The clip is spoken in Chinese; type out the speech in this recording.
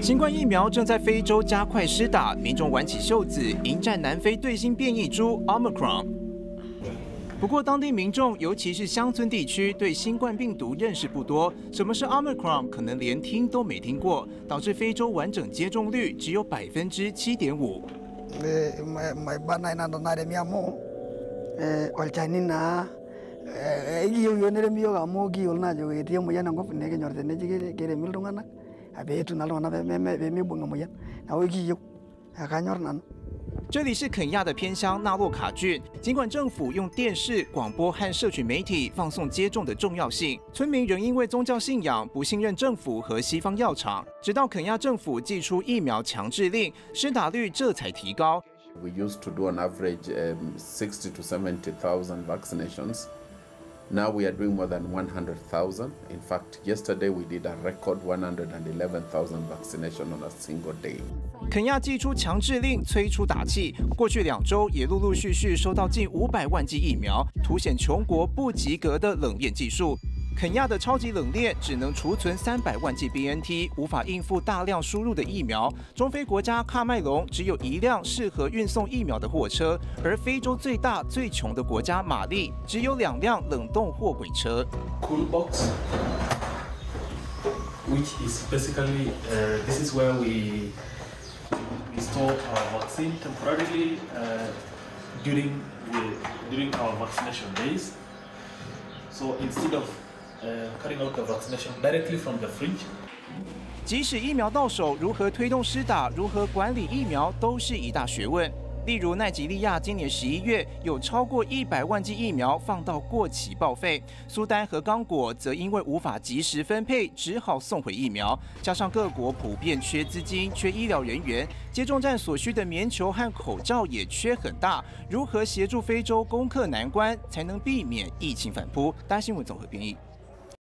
新冠疫苗正在非洲加快施打，民众挽起袖子迎战南非最新变异株 Omicron。不过，当地民众，尤其是乡村地区，对新冠病毒认识不多。什么是 Omicron，可能连听都没听过，导致非洲完整接种率只有百分之七点五。这里是肯亚的偏乡纳洛卡郡，尽管政府用电视、广播和社群媒体放送接种的重要性，村民仍因为宗教信仰不信任政府和西方药厂。直到肯亚政府寄出疫苗强制令，施打率这才提高。We used to do an average sixty to seventy thousand vaccinations. Now we are doing more than 100,000. In fact, yesterday we did a record 111,000 vaccination on a single day. 肯亚寄出强制令，催出打气。过去两周也陆陆续续收到近五百万剂疫苗，凸显穷国不及格的冷链技术。肯亚的超级冷链只能储存三百万剂 BNT，无法应付大量输入的疫苗。中非国家喀麦隆只有一辆适合运送疫苗的货车，而非洲最大最穷的国家马利只有两辆冷冻货柜车。Cool box, which is basically this is where we we store our vaccine temporarily during during our vaccination days. So instead of 即使疫苗到手，如何推动施打，如何管理疫苗，都是一大学问。例如，奈及利亚今年十一月有超过一百万剂疫苗放到过期报废，苏丹和刚果则因为无法及时分配，只好送回疫苗。加上各国普遍缺资金、缺医疗人员，接种站所需的棉球和口罩也缺很大。如何协助非洲攻克难关，才能避免疫情反扑？大新闻综合编译。